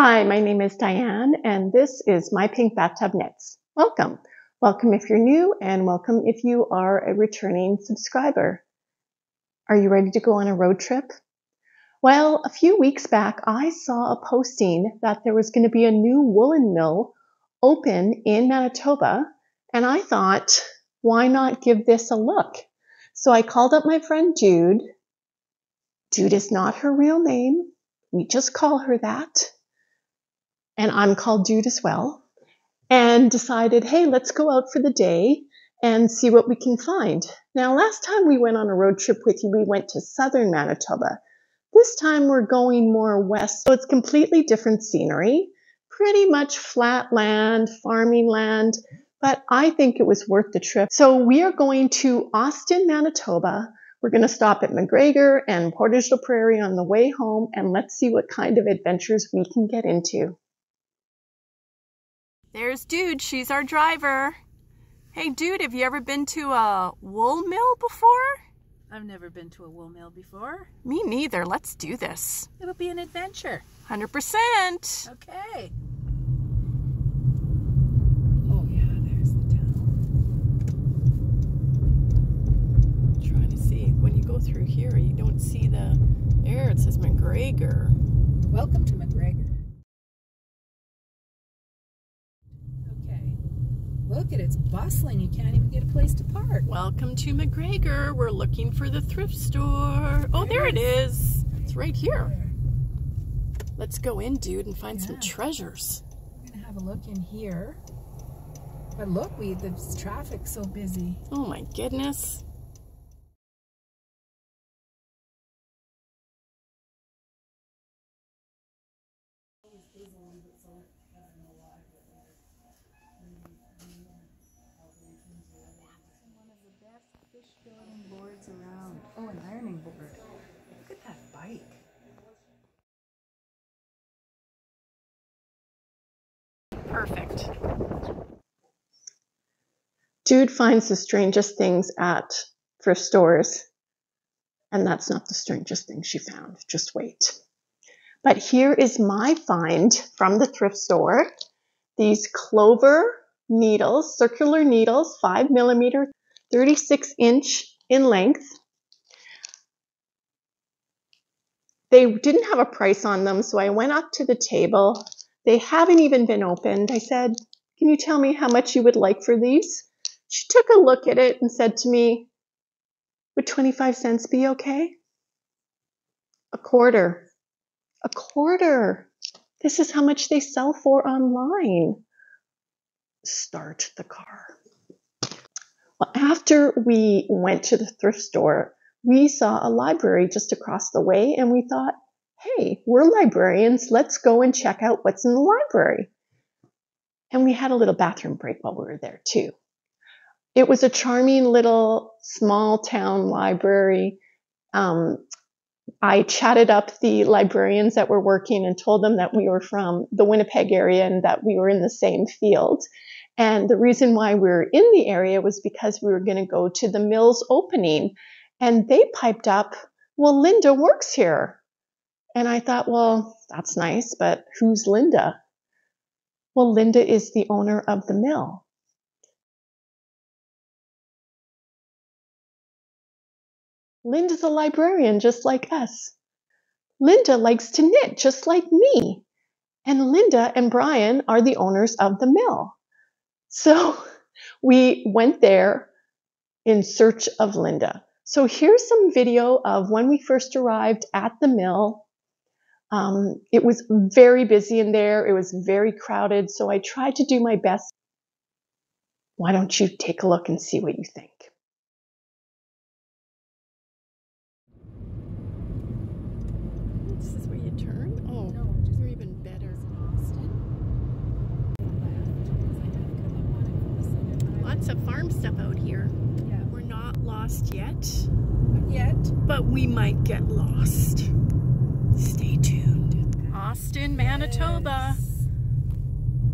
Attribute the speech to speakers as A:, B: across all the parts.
A: Hi, my name is Diane, and this is My Pink Bathtub Knits. Welcome. Welcome if you're new, and welcome if you are a returning subscriber. Are you ready to go on a road trip? Well, a few weeks back, I saw a posting that there was going to be a new woolen mill open in Manitoba, and I thought, why not give this a look? So I called up my friend Jude. Jude is not her real name. We just call her that. And I'm called Jude as well. And decided, hey, let's go out for the day and see what we can find. Now, last time we went on a road trip with you, we went to southern Manitoba. This time we're going more west, so it's completely different scenery, pretty much flat land, farming land, but I think it was worth the trip. So we are going to Austin, Manitoba. We're going to stop at MacGregor and Portage la Prairie on the way home, and let's see what kind of adventures we can get into.
B: There's Dude, she's our driver. Hey Dude, have you ever been to a wool mill before?
C: I've never been to a wool mill before.
B: Me neither. Let's do this.
C: It'll be an adventure.
B: 100%.
C: Okay. Oh, yeah, there's the town.
B: trying to see. When you go through here, you don't see the. There, it says MacGregor.
C: Welcome to MacGregor. Okay. Look at it, it's bustling. You can't even get a place to park.
B: Welcome to MacGregor. We're looking for the thrift store. Oh, there it is. It's right here. Let's go in, dude, and find some treasures.
C: We're gonna have a look in here. But look, we the traffic's so busy.
B: Oh my goodness. Perfect.
A: Jude finds the strangest things at thrift stores, and that's not the strangest thing she found. Just wait. But here is my find from the thrift store. These clover needles, circular needles, five millimeter, 36 inch in length. They didn't have a price on them, so I went up to the table. They haven't even been opened. I said, Can you tell me how much you would like for these? She took a look at it and said to me, Would 25 cents be okay? A quarter. A quarter. This is how much they sell for online. Start the car. Well, after we went to the thrift store, we saw a library just across the way and we thought, hey, we're librarians. Let's go and check out what's in the library. And we had a little bathroom break while we were there too. It was a charming little small town library. Um, I chatted up the librarians that were working and told them that we were from the Winnipeg area and that we were in the same field. And the reason why we were in the area was because we were going to go to the Mills opening. And they piped up, Well, Linda works here. And I thought, Well, that's nice, but who's Linda? Well, Linda is the owner of the mill. Linda's a librarian just like us. Linda likes to knit just like me. And Linda and Brian are the owners of the mill. So we went there in search of Linda. So here's some video of when we first arrived at the mill. Um, it was very busy in there. It was very crowded. So I tried to do my best. Why don't you take a look and see what you think?
B: This is where you turn? Oh,
C: No, just-
B: you're even better. Lots of farm stuff out here.
C: Yeah.
B: We're not lost yet,
C: Not yet.
B: but we might get lost. Stay tuned. Austin, Manitoba.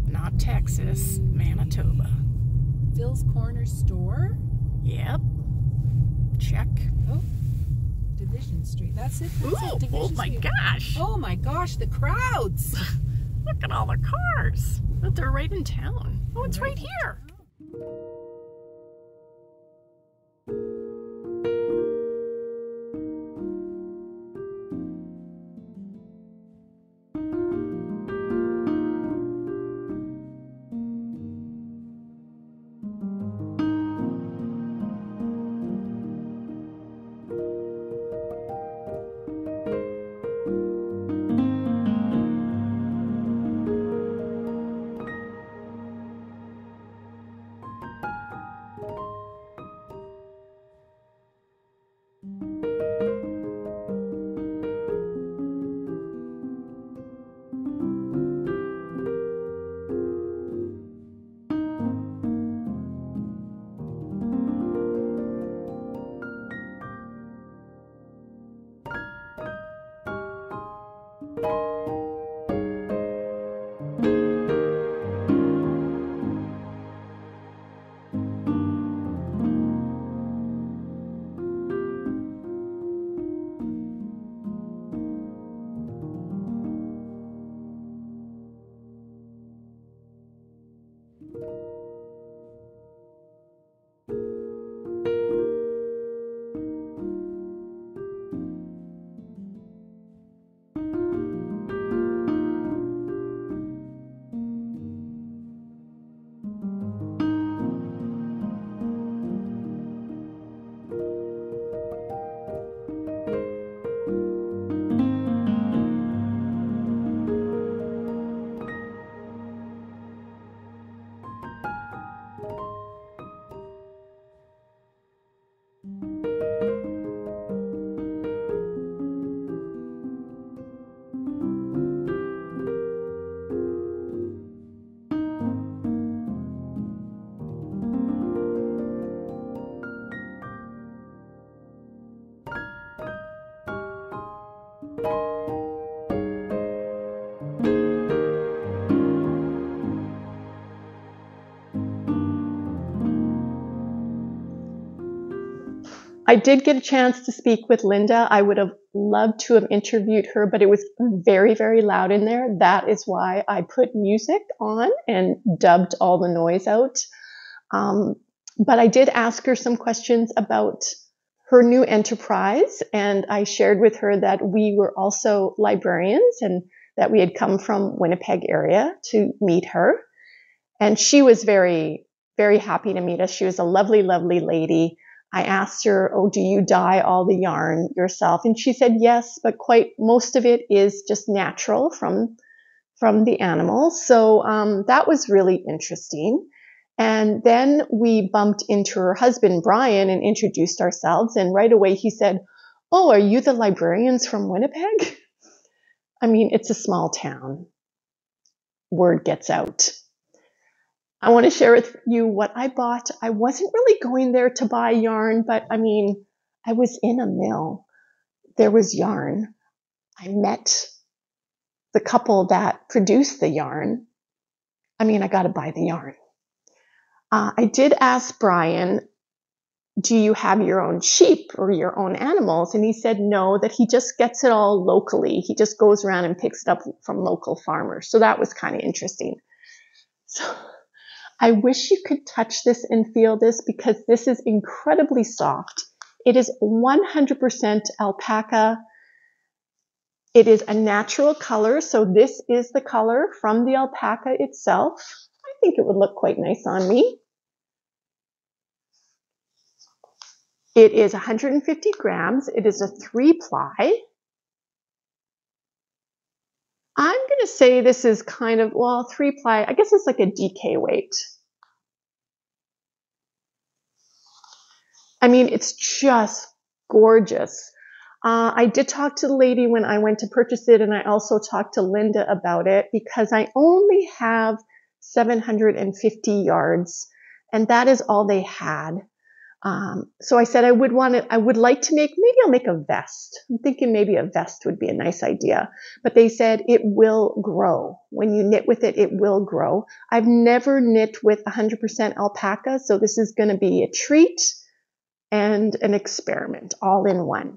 B: Not Texas, Manitoba.
C: Phil's Corner Store.
B: Yep. Check.
C: Oh, Division Street. That's it. That's
B: Ooh,
C: it. Division
B: oh my
C: Street.
B: gosh.
C: Oh my gosh, the crowds.
B: Look at all the cars. But they're right in town. Oh, it's right here.
A: I did get a chance to speak with Linda. I would have loved to have interviewed her, but it was very, very loud in there. That is why I put music on and dubbed all the noise out. Um, but I did ask her some questions about her new enterprise, and I shared with her that we were also librarians and that we had come from Winnipeg area to meet her. And she was very, very happy to meet us. She was a lovely, lovely lady. I asked her, Oh, do you dye all the yarn yourself? And she said, Yes, but quite most of it is just natural from, from the animals. So um, that was really interesting. And then we bumped into her husband, Brian, and introduced ourselves. And right away he said, Oh, are you the librarians from Winnipeg? I mean, it's a small town. Word gets out. I want to share with you what I bought. I wasn't really going there to buy yarn, but I mean, I was in a mill. There was yarn. I met the couple that produced the yarn. I mean, I got to buy the yarn. Uh, I did ask Brian, do you have your own sheep or your own animals? And he said no, that he just gets it all locally. He just goes around and picks it up from local farmers. So that was kind of interesting. So I wish you could touch this and feel this because this is incredibly soft. It is 100% alpaca. It is a natural color, so this is the color from the alpaca itself. I think it would look quite nice on me. It is 150 grams. It is a three ply. I'm going to say this is kind of, well, three ply, I guess it's like a DK weight. I mean, it's just gorgeous. Uh, I did talk to the lady when I went to purchase it, and I also talked to Linda about it because I only have 750 yards, and that is all they had. Um, so I said I would want it, I would like to make, maybe I'll make a vest. I'm thinking maybe a vest would be a nice idea. But they said it will grow. When you knit with it, it will grow. I've never knit with 100% alpaca, so this is going to be a treat and an experiment all in one.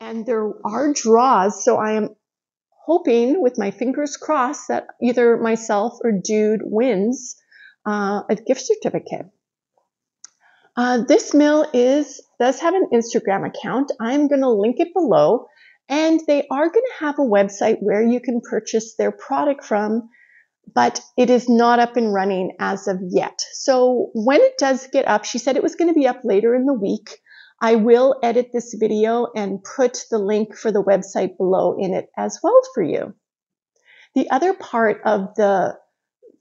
A: And there are draws, so I am hoping with my fingers crossed that either myself or Dude wins uh, a gift certificate. Uh, this mill is does have an Instagram account. I'm going to link it below, and they are going to have a website where you can purchase their product from, but it is not up and running as of yet. So when it does get up, she said it was going to be up later in the week. I will edit this video and put the link for the website below in it as well for you. The other part of the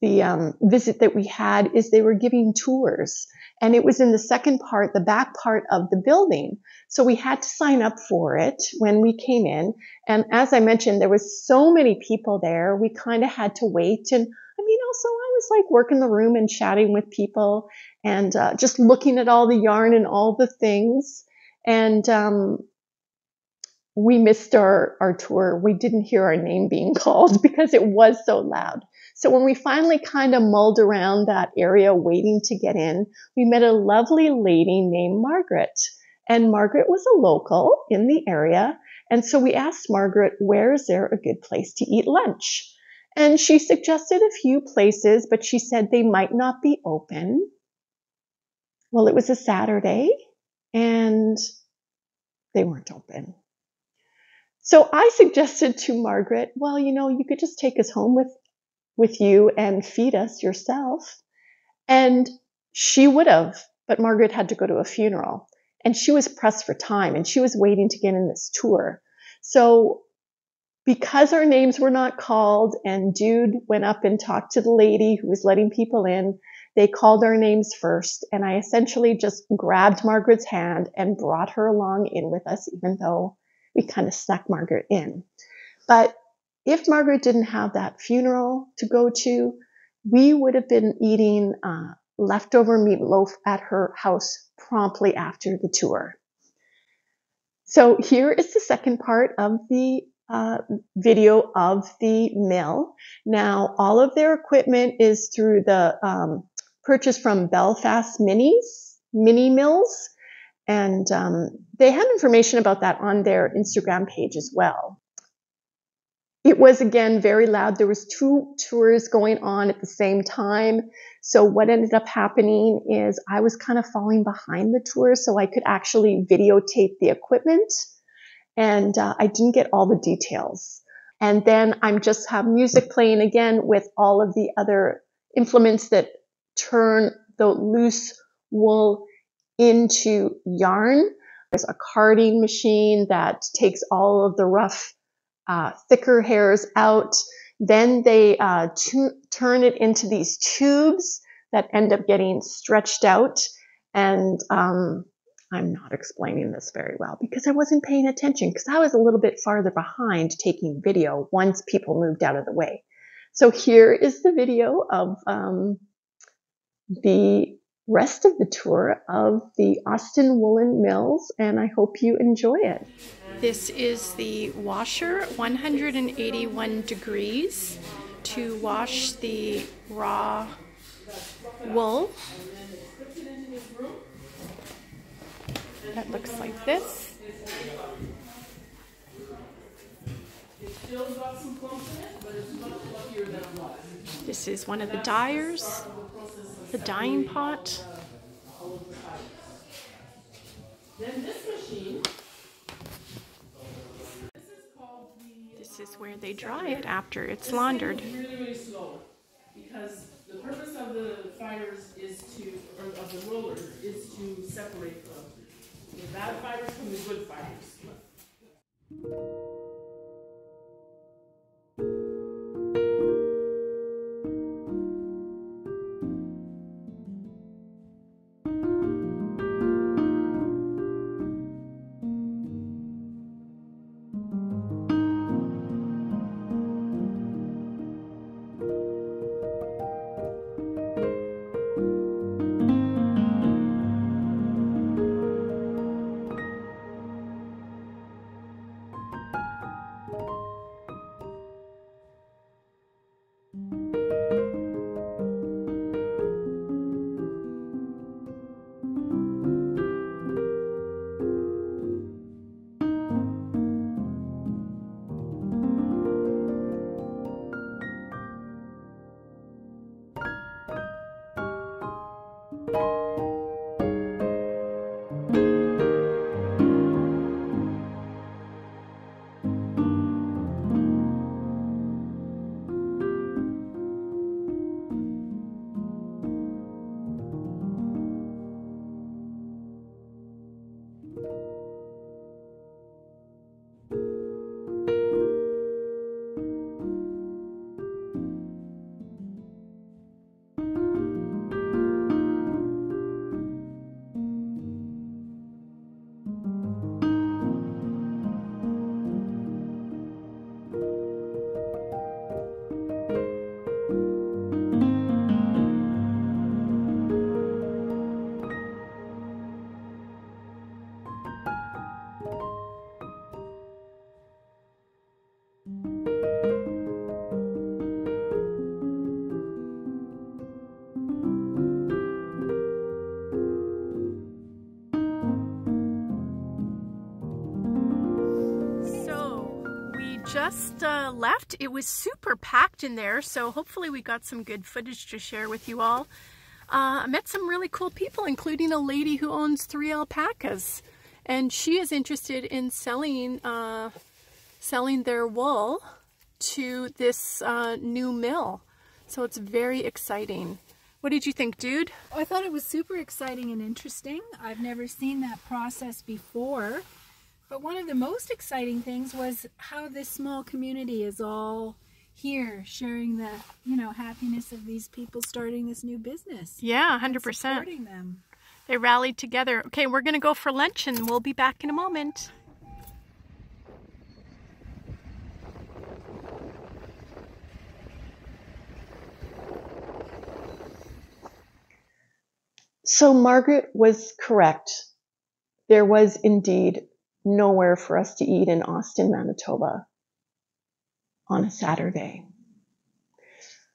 A: the um, visit that we had is they were giving tours and it was in the second part the back part of the building so we had to sign up for it when we came in and as i mentioned there was so many people there we kind of had to wait and i mean also was like working the room and chatting with people and uh, just looking at all the yarn and all the things and um, we missed our, our tour. We didn't hear our name being called because it was so loud. So when we finally kind of mulled around that area waiting to get in, we met a lovely lady named Margaret. And Margaret was a local in the area. And so we asked Margaret, where is there a good place to eat lunch? And she suggested a few places, but she said they might not be open. Well, it was a Saturday and they weren't open. So I suggested to Margaret, well, you know, you could just take us home with, with you and feed us yourself. And she would have, but Margaret had to go to a funeral and she was pressed for time and she was waiting to get in this tour. So because our names were not called and dude went up and talked to the lady who was letting people in, they called our names first. And I essentially just grabbed Margaret's hand and brought her along in with us, even though we kind of snuck Margaret in. But if Margaret didn't have that funeral to go to, we would have been eating uh, leftover meatloaf at her house promptly after the tour. So here is the second part of the uh, video of the mill. Now, all of their equipment is through the um, purchase from Belfast Minis, Mini Mills. And um, they have information about that on their Instagram page as well. It was again very loud. There was two tours going on at the same time. So what ended up happening is I was kind of falling behind the tour so I could actually videotape the equipment and uh, I didn't get all the details. And then I'm just have music playing again with all of the other implements that turn the loose wool into yarn. There's a carding machine that takes all of the rough, uh, thicker hairs out. Then they uh, turn it into these tubes that end up getting stretched out. And um, I'm not explaining this very well because I wasn't paying attention because I was a little bit farther behind taking video once people moved out of the way. So here is the video of um, the rest of the tour of the Austin Woollen Mills, and I hope you enjoy it.
B: This is the washer, 181 degrees to wash the raw wool. That looks like this. This is one of the dyers the dyeing pot. Then this machine. This is where they dry it after it's laundered.
D: really, really slow because the purpose of the fibers is to, or of the rollers, is to separate the, the bad fibers from the good fibers.
B: Just uh, left. It was super packed in there, so hopefully we got some good footage to share with you all. Uh, I met some really cool people, including a lady who owns three alpacas. And she is interested in selling, uh, selling their wool to this uh, new mill. So it's very exciting. What did you think, dude?
C: I thought it was super exciting and interesting. I've never seen that process before. But one of the most exciting things was how this small community is all here sharing the, you know, happiness of these people starting this new business.
B: Yeah, 100%.
C: Supporting them.
B: They rallied together. Okay, we're going to go for lunch and we'll be back in a moment.
A: So Margaret was correct. There was indeed nowhere for us to eat in Austin, Manitoba on a Saturday.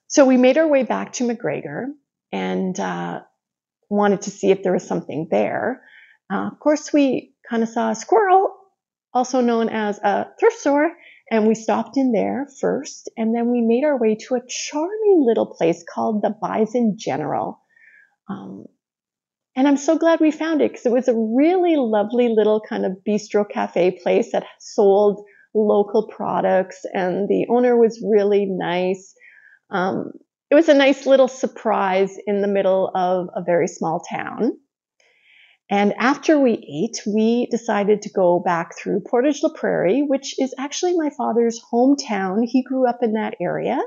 A: So we made our way back to MacGregor and uh, wanted to see if there was something there. Uh, of course, we kind of saw a squirrel, also known as a thrift store, and we stopped in there first, and then we made our way to a charming little place called the Bison General. Um, and I'm so glad we found it because it was a really lovely little kind of bistro cafe place that sold local products, and the owner was really nice. Um, it was a nice little surprise in the middle of a very small town. And after we ate, we decided to go back through Portage la Prairie, which is actually my father's hometown. He grew up in that area.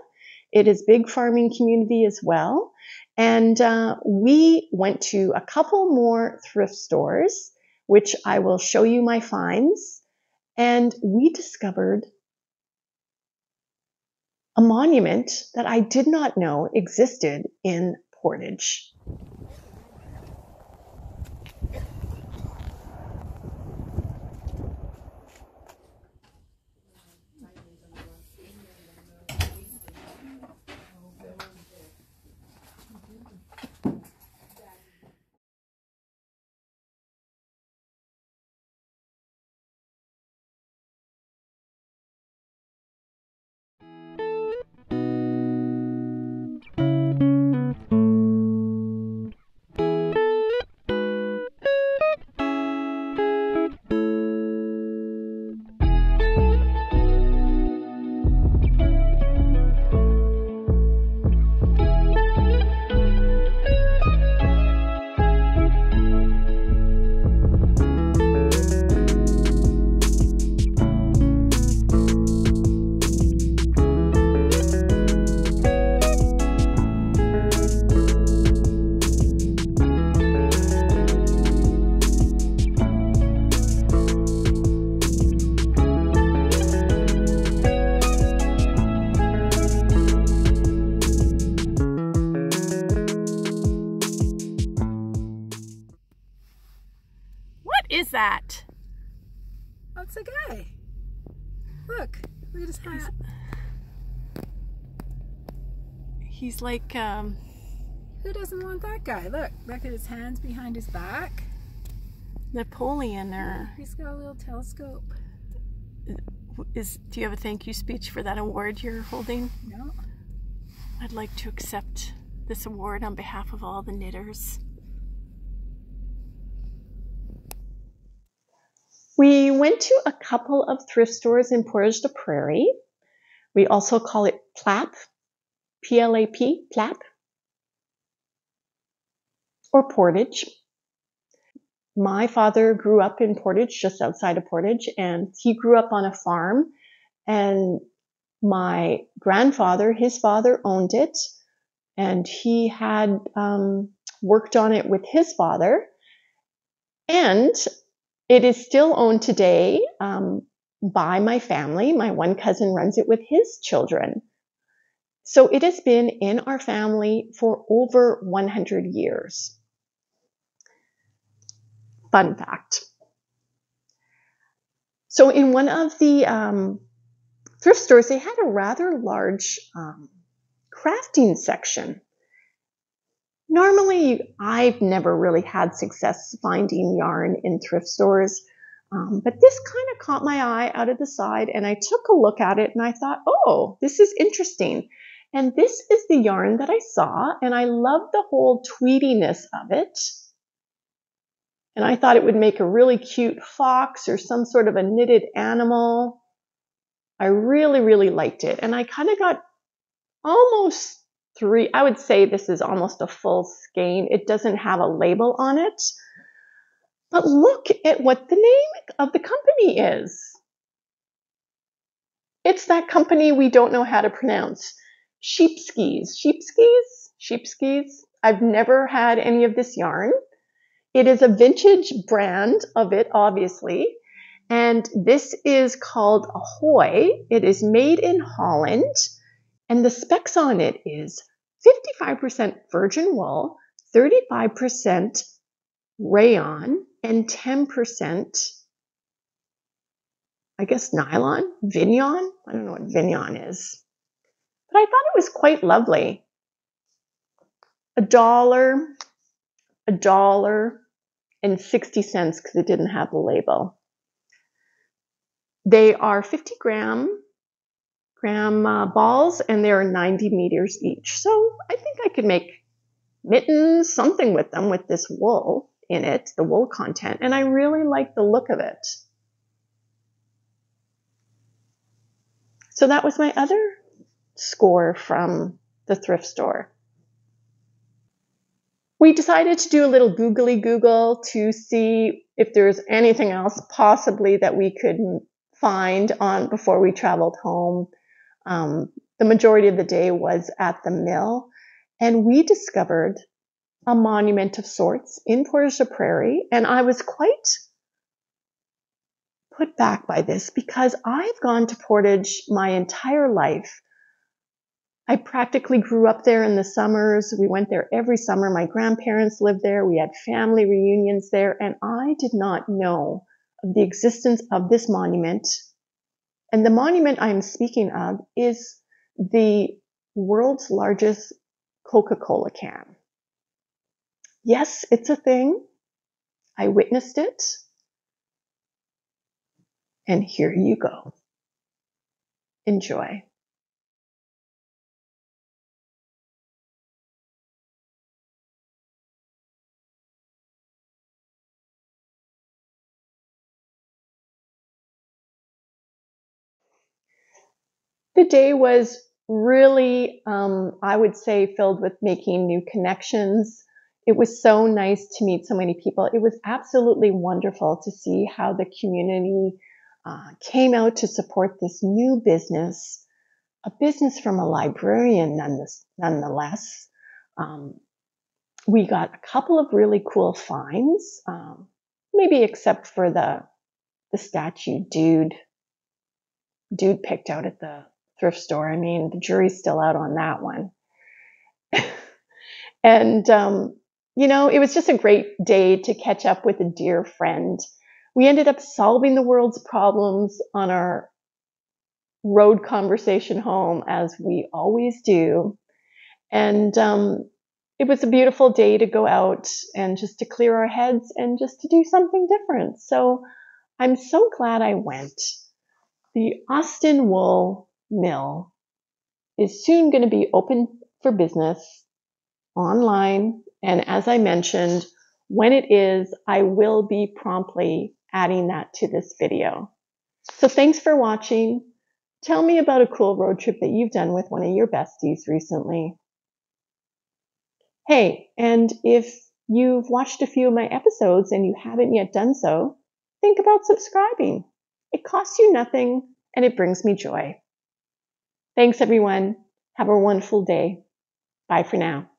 A: It is big farming community as well. And uh, we went to a couple more thrift stores, which I will show you my finds. And we discovered a monument that I did not know existed in Portage.
B: Like, um,
C: Who doesn't want that guy? Look, look at his hands behind his back.
B: Napoleon or
C: He's got a little telescope.
B: is do you have a thank you speech for that award you're holding?
C: No?
B: I'd like to accept this award on behalf of all the knitters.
A: We went to a couple of thrift stores in Portage de Prairie. We also call it PLAP, P L A P, or Portage. My father grew up in Portage, just outside of Portage, and he grew up on a farm. And my grandfather, his father, owned it, and he had um, worked on it with his father. And it is still owned today um, by my family. My one cousin runs it with his children. So it has been in our family for over 100 years. Fun fact. So in one of the um, thrift stores, they had a rather large um, crafting section. Normally, I've never really had success finding yarn in thrift stores. Um, but this kind of caught my eye out of the side, and I took a look at it and I thought, oh, this is interesting. And this is the yarn that I saw, and I love the whole tweediness of it. And I thought it would make a really cute fox or some sort of a knitted animal. I really, really liked it. And I kind of got almost three, I would say this is almost a full skein. It doesn't have a label on it. But look at what the name of the company is. It's that company we don't know how to pronounce. Sheepskis. Sheepskis? Sheepskis? I've never had any of this yarn. It is a vintage brand of it, obviously. And this is called Ahoy. It is made in Holland. And the specs on it is 55% virgin wool, 35% rayon, and 10%, I guess, nylon, vignon. I don't know what vignon is. But I thought it was quite lovely. A dollar, a dollar, and 60 cents because it didn't have the label. They are 50 gram gram uh, balls and they're 90 meters each. So I think I could make mittens, something with them with this wool in it, the wool content, and I really like the look of it. So that was my other score from the thrift store. We decided to do a little googly Google to see if there's anything else possibly that we could find on before we traveled home. Um, the majority of the day was at the mill, and we discovered a monument of sorts in Portage la Prairie, and I was quite put back by this because I've gone to Portage my entire life. I practically grew up there in the summers. We went there every summer. My grandparents lived there. We had family reunions there, and I did not know of the existence of this monument. And the monument I'm speaking of is the world's largest Coca Cola can. Yes, it's a thing. I witnessed it. And here you go. Enjoy. The day was really, um, I would say, filled with making new connections. It was so nice to meet so many people. It was absolutely wonderful to see how the community uh, came out to support this new business, a business from a librarian nonetheless. Um, we got a couple of really cool finds, um, maybe except for the the statue dude dude picked out at the thrift store. I mean, the jury's still out on that one. and um, you know, it was just a great day to catch up with a dear friend. We ended up solving the world's problems on our road conversation home, as we always do. And um, it was a beautiful day to go out and just to clear our heads and just to do something different. So I'm so glad I went. The Austin Wool Mill is soon going to be open for business online and as I mentioned, when it is, I will be promptly adding that to this video. So thanks for watching. Tell me about a cool road trip that you've done with one of your besties recently. Hey, and if you've watched a few of my episodes and you haven't yet done so, think about subscribing. It costs you nothing and it brings me joy. Thanks everyone. Have a wonderful day. Bye for now.